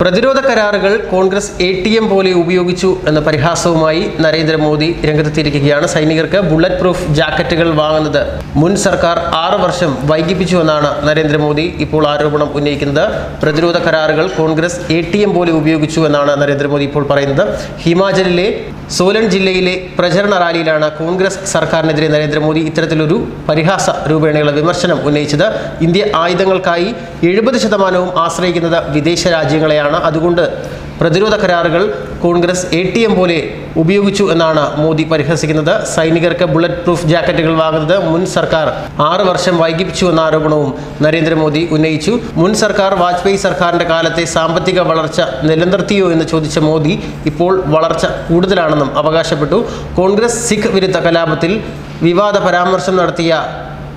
പ്രതിരോധ കരാറുകൾ Congress A T M പോലെ ഉപയോഗിച്ചു എന്ന പരിഹാസവുമായി നരേന്ദ്രമോദി രംഗത്തെത്തിയിരിക്കുകയാണ്. സൈനികർക്ക് ബുള്ളറ്റ് പ്രൂഫ് ജാക്കറ്റുകൾ വാങ്ങുന്നത്. മുൻ സർക്കാർ ആറ് വർഷം വൈകിപ്പിച്ചുവെന്നാണ് നരേന്ദ്രമോദി ഇപ്പോൾ ആരോപണം ഉന്നയിക്കുന്നത്. പ്രതിരോധ കരാറുകൾ കോൺഗ്രസ് എ ടി എം പോലെ ഉപയോഗിച്ചു എന്നാണ് നരേന്ദ്രമോദി ഇപ്പോൾ പറയുന്നത്. ഹിമാചലിലെ സോലൻ ജില്ലയിലെ പ്രചരണ റാലിയിലാണ് കോൺഗ്രസ് സർക്കാരിനെതിരെ നരേന്ദ്രമോദി ഇത്തരത്തിലൊരു പരിഹാസ രൂപേണയുള്ള വിമർശനം ഉന്നയിച്ചത്. ഇന്ത്യ ആയുധങ്ങൾക്കായി എഴുപത് ശതമാനവും ആശ്രയിക്കുന്നത് വിദേശ രാജ്യങ്ങളെയാണ്. അതുകൊണ്ട് പ്രതിരോധ കരാറുകൾ കോൺഗ്രസ് എ ടി എം പോലെ ഉപയോഗിച്ചു എന്നാണ് മോദി പരിഹസിക്കുന്നത്. സൈനികർക്ക് ബുള്ളറ്റ് പ്രൂഫ് ജാക്കറ്റുകൾ വാങ്ങുന്നത് മുൻ സർക്കാർ ആറ് വർഷം വൈകിപ്പിച്ചു എന്ന ആരോപണവും നരേന്ദ്രമോദി ഉന്നയിച്ചു. മുൻ സർക്കാർ വാജ്പേയി സർക്കാരിന്റെ കാലത്തെ സാമ്പത്തിക വളർച്ച നിലനിർത്തിയോ എന്ന് ചോദിച്ച മോദി ഇപ്പോൾ വളർച്ച കൂടുതലാണെന്നും അവകാശപ്പെട്ടു. കോൺഗ്രസ് സിഖ് വിരുദ്ധ കലാപത്തിൽ വിവാദ പരാമർശം നടത്തിയ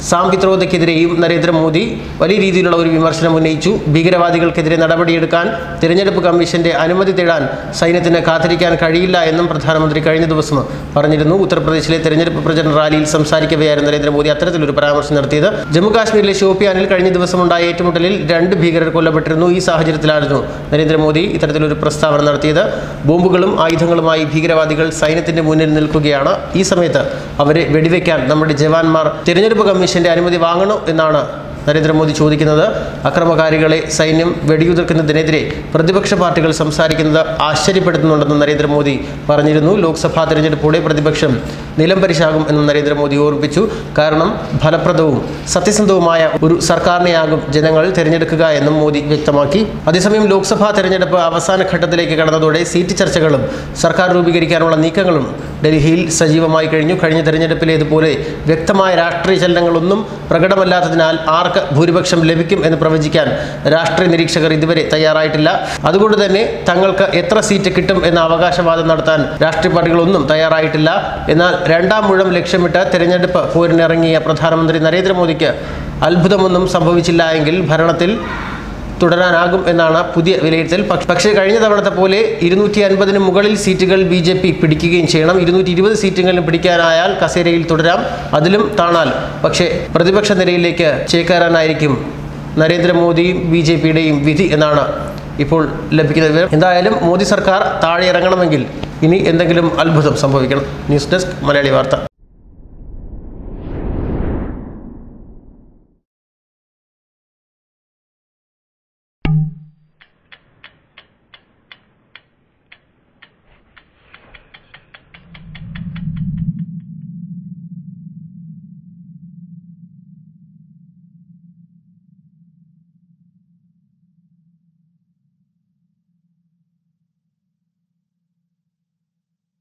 സാം പിത്രോദയ്ക്കെതിരെയും നരേന്ദ്രമോദി വലിയ രീതിയിലുള്ള ഒരു വിമർശനം ഉന്നയിച്ചു. ഭീകരവാദികൾക്കെതിരെ നടപടിയെടുക്കാൻ തിരഞ്ഞെടുപ്പ് കമ്മീഷന്റെ അനുമതി തേടാൻ സൈന്യത്തിന് കാത്തിരിക്കാൻ കഴിയില്ല എന്നും പ്രധാനമന്ത്രി കഴിഞ്ഞ ദിവസം പറഞ്ഞിരുന്നു. ഉത്തർപ്രദേശിലെ തെരഞ്ഞെടുപ്പ് പ്രചരണ റാലിയിൽ സംസാരിക്കവെയായിരുന്നു നരേന്ദ്രമോദി അത്തരത്തിലൊരു പരാമർശം നടത്തിയത്. ജമ്മുകാശ്മീരിലെ ഷോപ്പിയാനിൽ കഴിഞ്ഞ ദിവസമുണ്ടായ ഏറ്റുമുട്ടലിൽ രണ്ട് ഭീകരർ കൊല്ലപ്പെട്ടിരുന്നു. ഈ സാഹചര്യത്തിലായിരുന്നു നരേന്ദ്രമോദി ഇത്തരത്തിലൊരു പ്രസ്താവന നടത്തിയത്. ബോംബുകളും ആയുധങ്ങളുമായി ഭീകരവാദികൾ സൈന്യത്തിന്റെ മുന്നിൽ നിൽക്കുകയാണ്. ഈ സമയത്ത് അവരെ വെടിവെക്കാൻ നമ്മുടെ ജവാന്മാർ തിരഞ്ഞെടുപ്പ് കമ്മീഷന്റെ അനുമതി വാങ്ങണോ എന്നാണ് നരേന്ദ്രമോദി ചോദിക്കുന്നത് അക്രമകാരികളെ സൈന്യം വെടിയുതിർക്കുന്നതിനെതിരെ പ്രതിപക്ഷ പാർട്ടികൾ സംസാരിക്കുന്നത് ആശ്ചര്യപ്പെടുത്തുന്നുണ്ടെന്ന് നരേന്ദ്രമോദി പറഞ്ഞിരുന്നു. ലോക്സഭാ തെരഞ്ഞെടുപ്പോടെ പ്രതിപക്ഷം നിലംപരിശാകും എന്നും നരേന്ദ്രമോദി ഓർമ്മിപ്പിച്ചു. കാരണം ഫലപ്രദവും സത്യസന്ധവുമായ ഒരു സർക്കാരിനെയാകും ജനങ്ങൾ തിരഞ്ഞെടുക്കുക എന്നും മോദി വ്യക്തമാക്കി. അതേസമയം ലോക്സഭാ തെരഞ്ഞെടുപ്പ് അവസാന ഘട്ടത്തിലേക്ക് കടന്നതോടെ സീറ്റ് ചർച്ചകളും സർക്കാർ രൂപീകരിക്കാനുള്ള നീക്കങ്ങളും ഡൽഹിയിൽ സജീവമായി കഴിഞ്ഞു. കഴിഞ്ഞ തെരഞ്ഞെടുപ്പിലേതുപോലെ വ്യക്തമായ രാഷ്ട്രീയ ചലനങ്ങളൊന്നും പ്രകടമല്ലാത്തതിനാൽ ആർക്ക് ഭൂരിപക്ഷം ലഭിക്കും എന്ന് പ്രവചിക്കാൻ രാഷ്ട്രീയ നിരീക്ഷകർ ഇതുവരെ തയ്യാറായിട്ടില്ല. അതുകൊണ്ട് തന്നെ തങ്ങൾക്ക് എത്ര സീറ്റ് കിട്ടും എന്ന അവകാശവാദം നടത്താൻ രാഷ്ട്രീയ പാർട്ടികളൊന്നും തയ്യാറായിട്ടില്ല. എന്നാൽ രണ്ടാം മുഴം ലക്ഷ്യമിട്ട് തെരഞ്ഞെടുപ്പ് പോരിനിറങ്ങിയ പ്രധാനമന്ത്രി നരേന്ദ്രമോദിക്ക് അത്ഭുതമൊന്നും സംഭവിച്ചില്ല എങ്കിൽ ഭരണത്തിൽ തുടരാനാകും എന്നാണ് പുതിയ വിലയിരുത്തൽ. പക്ഷേ കഴിഞ്ഞ തവണത്തെ പോലെ ഇരുന്നൂറ്റി അൻപതിന് മുകളിൽ സീറ്റുകൾ ബി ജെ പി പിടിക്കുകയും ചെയ്യണം. ഇരുന്നൂറ്റി ഇരുപത് സീറ്റുകളിലും പിടിക്കാനായാൽ കസേരയിൽ തുടരാം. അതിലും താണാൽ. പക്ഷേ പ്രതിപക്ഷ നിരയിലേക്ക് ചേക്കേറാനായിരിക്കും നരേന്ദ്രമോദിയും ബി ജെ പിയുടെയും വിധി എന്നാണ് ഇപ്പോൾ ലഭിക്കുന്ന വിവരം. എന്തായാലും മോദി സർക്കാർ താഴെ ഇറങ്ങണമെങ്കിൽ ഇനി എന്തെങ്കിലും അത്ഭുതം സംഭവിക്കണം. ന്യൂസ് ഡെസ്ക് മലയാളി വാർത്ത.